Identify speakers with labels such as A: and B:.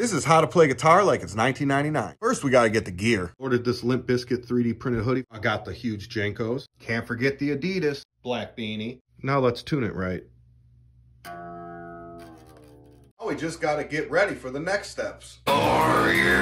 A: This is how to play guitar like it's 1999. First, we gotta get the gear. Ordered this Limp Bizkit 3D printed hoodie. I got the huge JNCOs. Can't forget the Adidas black beanie. Now let's tune it right. Now we just gotta get ready for the next steps.
B: Are you?